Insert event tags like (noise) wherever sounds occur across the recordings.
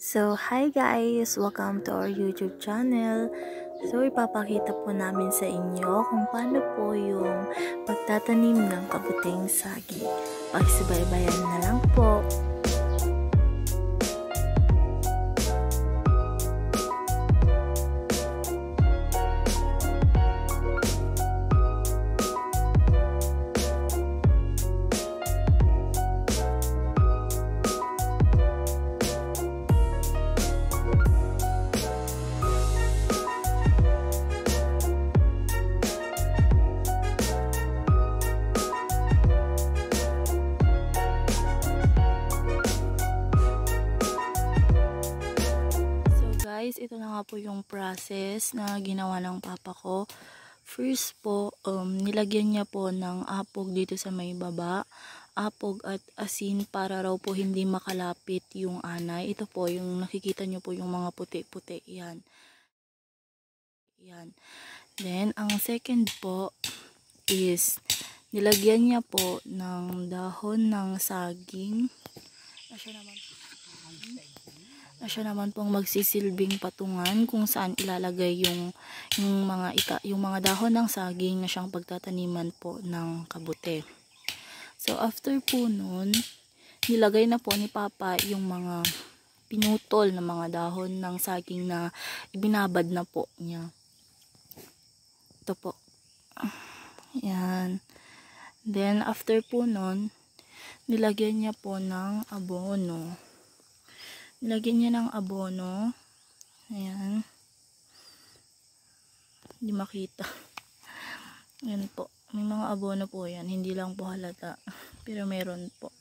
So, hi guys! Welcome to our YouTube channel. So, ipapakita po namin sa inyo kung paano po yung pagtatanim ng kabuting sagi. Pagsubaybayan na lang po. Po yung process na ginawa ng papa ko. First po, um, nilagyan niya po ng apog dito sa may baba. Apog at asin para raw po hindi makalapit yung anay. Ito po, yung nakikita niyo po yung mga puti-puti. Yan. Yan. Then, ang second po is nilagyan niya po ng dahon ng saging. Na siya naman na siya naman pong magsisilbing patungan kung saan ilalagay yung yung mga ita, yung mga dahon ng saging na siyang pagtataniman po ng kabute. So after po noon, nilagay na po ni Papa yung mga pinutol na mga dahon ng saging na ibinabad na po niya. Ito po. Yan. Then after po noon, nilagyan niya po ng abono. Lagyan niya ng abono. Ayan. Hindi makita. (laughs) Ayan po. May mga abono po yan. Hindi lang po halata. Pero meron po.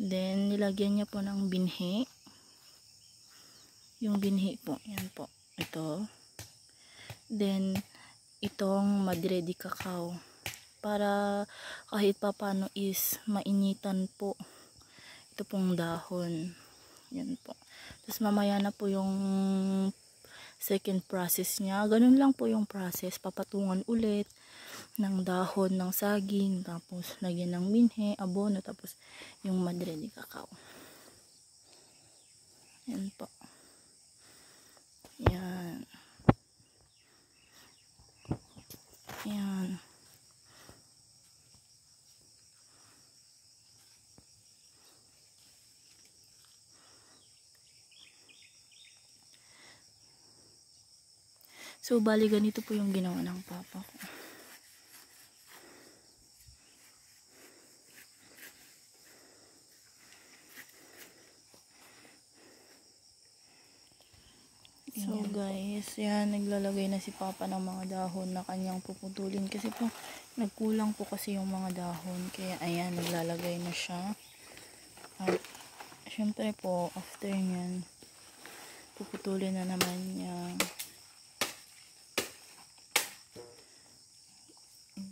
Then, nilagyan niya po ng binhi. Yung binhi po. Ayan po. Ito. Then, itong madredi cacao. Para kahit pa paano is mainitan po. Ito pong dahon. Yan po. Tapos mamaya na po yung second process niya. Ganun lang po yung process. Papatungan ulit ng dahon ng saging. Tapos lagyan ng minhe, abono. Tapos yung madre ni cacao. Yan po. Yan. So, bali ganito po yung ginawa ng papa ko. So guys, yan, naglalagay na si Papa ng mga dahon na kanyang puputulin. Kasi po, nagkulang po kasi yung mga dahon. Kaya ayan, naglalagay na siya. At, syempre po, after nyan, puputulin na naman niya.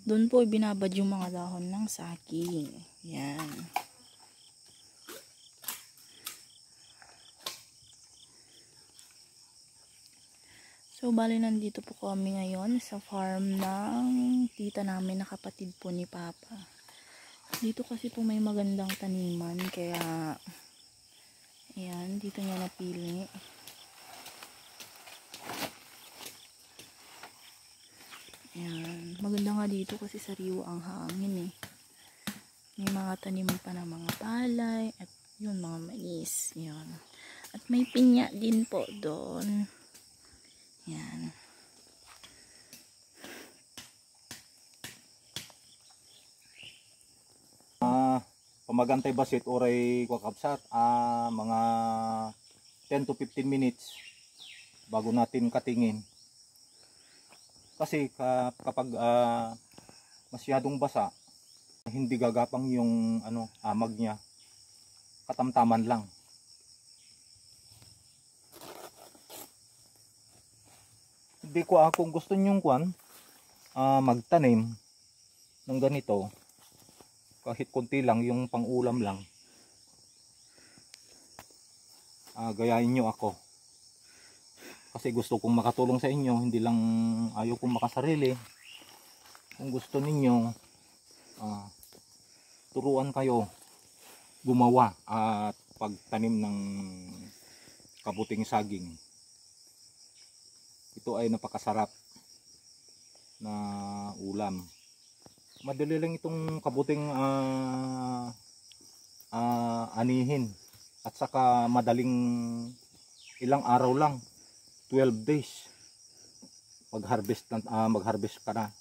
Doon po binabad yung mga dahon ng saging. Yan. So, bali nandito po kami ngayon sa farm ng tita namin na kapatid po ni Papa. Dito kasi po may magandang taniman, kaya ayan, dito niya napili. Ayan, maganda nga dito kasi sariwa ang hangin eh. May mga tanim pa ng mga palay at yun mga mais. Yun. At may pinya din po doon. Yan. Ah, pamagantay basit oray kwakabsat ah mga 10 to 15 minutes bago natin katingin. Kasi ka, kapag ah, masyadong basa, hindi gagapang yung ano amag niya. Katamtaman lang. Hindi ko ah, kung gusto niyo kwan ah, magtanim ng ganito kahit konti lang yung pangulam lang ah, gayahin nyo ako kasi gusto kong makatulong sa inyo hindi lang ayaw kong makasarili kung gusto ninyo ah, turuan kayo gumawa at pagtanim ng kabuting saging. Ito ay napakasarap na ulam. Madali lang itong kabuting ah, ah, anihin at saka madaling ilang araw lang 12 days. Mag-harvest na- ah, mag-harvest ka na.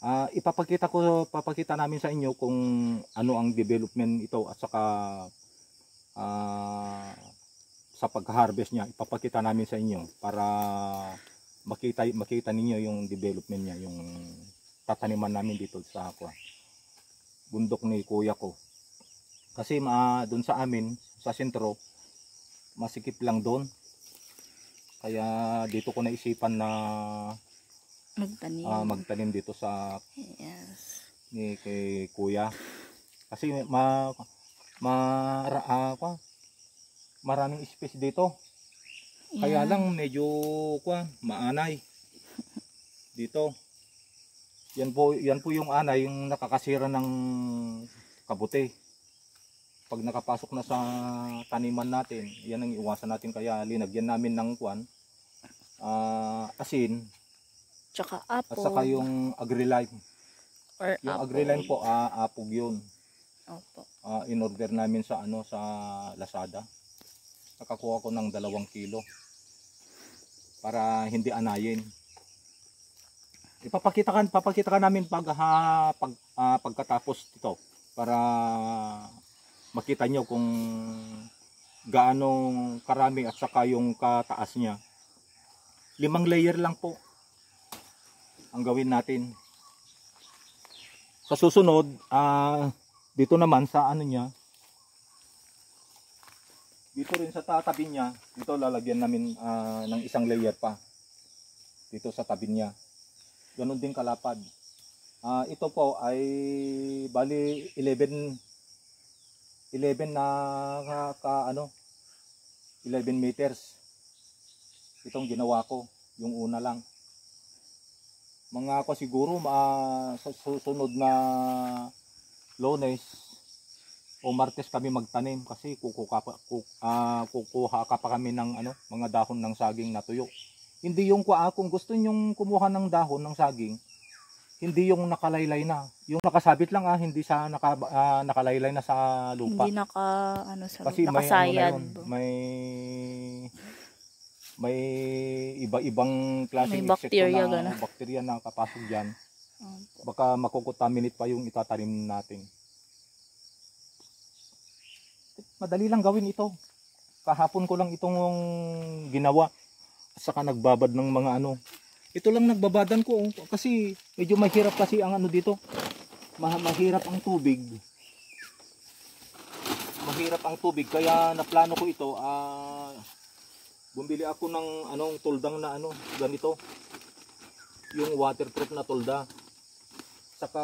Ah, ipapakita ko papakita namin sa inyo kung ano ang development ito at saka ah, sa pag-harvest niya. Ipapakita namin sa inyo para makita makita ninyo yung development niya yung tataniman namin dito sa kwa bundok ni kuya ko. Kasi ma doon sa amin sa sentro masikip lang doon kaya dito ko naisipan na Magtanim. ah, magtanim dito sa yes. ni kay kuya kasi ma ma ah, kwa, maraming space dito kaya Yan. lang medyo kwa maanay (laughs) dito yan po yan po yung anay yung nakakasira ng kabuti pag nakapasok na sa taniman natin yan ang iwasan natin kaya linagyan namin ng kwan ah, asin Tsaka at apple. saka yung agri-lime or yung agri-lime po ah, apog yun Opo. Ah, in-order namin sa ano sa Lazada. Nakakuha ko ng dalawang kilo para hindi anayin. Ipapakita kan papakita ka namin pag ha, pag ah, pagkatapos ito para makita nyo kung gaano karami at saka yung kataas niya. Limang layer lang po ang gawin natin. Sa susunod, ah dito naman sa ano niya dito rin sa tatabi niya dito lalagyan namin ah, ng isang layer pa dito sa tabi niya ganun din kalapad Ah, ito po ay bali 11 11 na ka, ka- ano 11 meters itong ginawa ko yung una lang mga ako siguro ma susunod na Lunes o Martes kami magtanim kasi kukuha pa, ku- ah, kukuha ka pa kami ng ano, mga dahon ng saging na tuyo. Hindi yung kwa kung gusto nyong kumuha ng dahon ng saging, hindi yung nakalaylay na. Yung nakasabit lang ah, hindi sa naka, ah, nakalaylay na sa lupa. Hindi naka, ano sa Kasi may ano na nakasayad. yun, may may iba-ibang klaseng May bacteria, insekto na gano'n. bacteria na kapasok diyan. Opo. Baka makukontaminate pa yung itatanim natin. Madali lang gawin ito. Kahapon ko lang itong ginawa. At saka nagbabad ng mga ano. Ito lang nagbabadan ko oh. kasi medyo mahirap kasi ang ano dito. Ma- mahirap ang tubig. Mahirap ang tubig. Kaya naplano ko ito ah bumili ako ng anong tuldang na ano ganito. Yung waterproof na tulda. Saka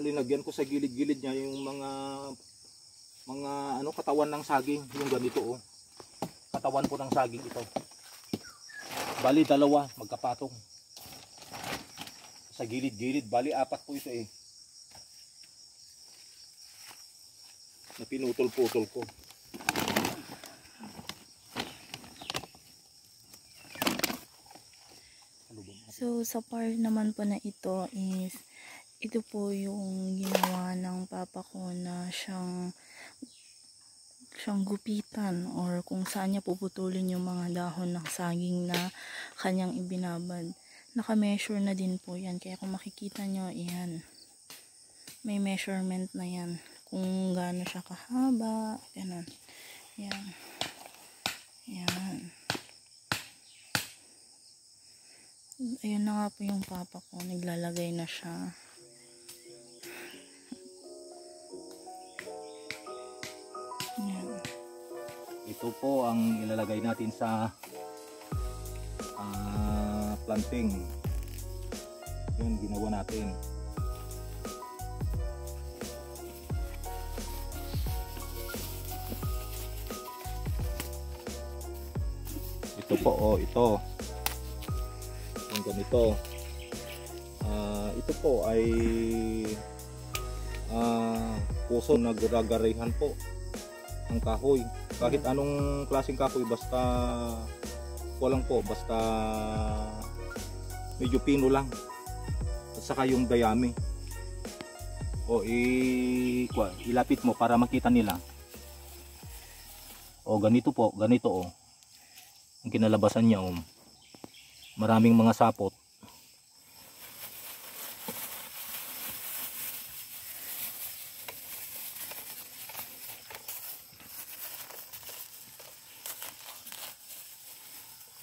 linagyan ko sa gilid-gilid niya yung mga mga ano katawan ng saging. Yung ganito oh. Katawan po ng saging ito. Bali dalawa magkapatong sa gilid-gilid bali apat po ito eh na pinutol-putol ko? So, sa part naman po na ito is, ito po yung ginawa ng papa ko na siyang siyang gupitan or kung saan niya puputulin yung mga dahon ng saging na kanyang ibinabad. Naka-measure na din po yan. Kaya kung makikita nyo, yan. May measurement na yan. Kung gaano siya kahaba. Ganun. Yan. Yan. Ayun na nga po yung papa ko. Naglalagay na siya. Yan. Ito po ang ilalagay natin sa planting. Yun, ginawa natin. Ito po, oh, ito. Yung ganito. Ah, ito po ay ah, puso nagragarihan po ang kahoy Kahit anong klaseng kahoy, basta walang po, basta medyo pino lang. At saka yung dayami. O i ilapit mo para makita nila. O ganito po, ganito o. Ang kinalabasan niya o. Maraming mga sapot.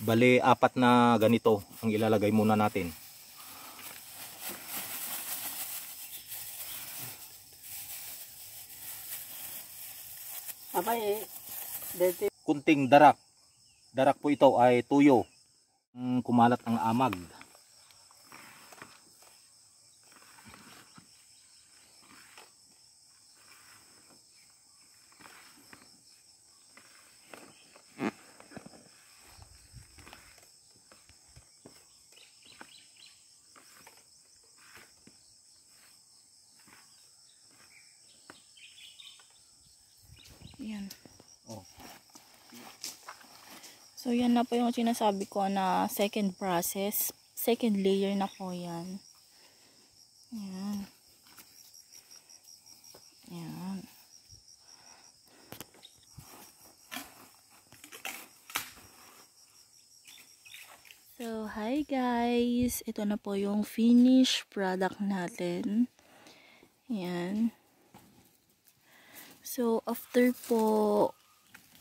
Bale, apat na ganito ang ilalagay muna natin. Abay, Kunting darak. Darak po ito ay tuyo. Mm, Kumalat ang amag. So, yan na po yung sinasabi ko na second process. Second layer na po yan. Yan. Yan. So, hi guys! Ito na po yung finished product natin. Yan. So, after po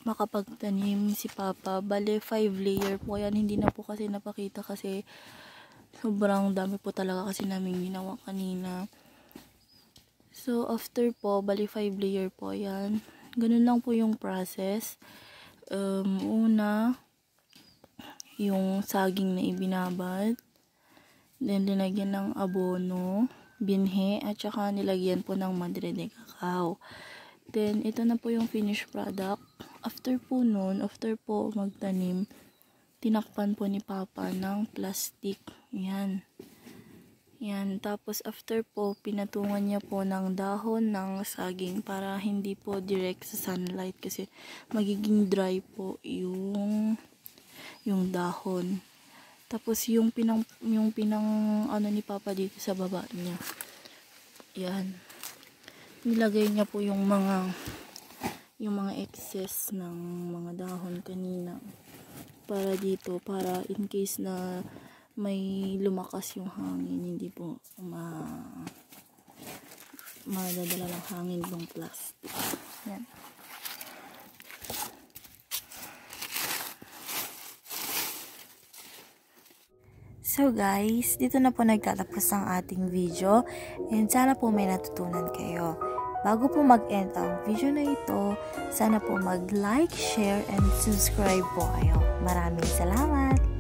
makapagtanim si Papa, bale 5 layer po yan. Hindi na po kasi napakita kasi sobrang dami po talaga kasi namin ginawa kanina. So, after po, bali 5 layer po yan. Ganun lang po yung process. Um, una, yung saging na ibinabad. Then, linagyan ng abono, binhe, at saka nilagyan po ng madre de cacao. Then, ito na po yung finished product. After po nun, after po magtanim, tinakpan po ni Papa ng plastic. Yan. Yan. Tapos, after po, pinatungan niya po ng dahon ng saging para hindi po direct sa sunlight kasi magiging dry po yung yung dahon. Tapos, yung pinang, yung pinang, ano ni Papa dito sa baba niya. Yan nilagay niya po yung mga yung mga excess ng mga dahon kanina para dito para in case na may lumakas yung hangin hindi po ma madadala ng hangin yung plastic. Yan. So guys, dito na po nagtatapos ang ating video. And sana po may natutunan kayo. Bago po mag-end ang video na ito, sana po mag-like, share, and subscribe po kayo. Maraming salamat!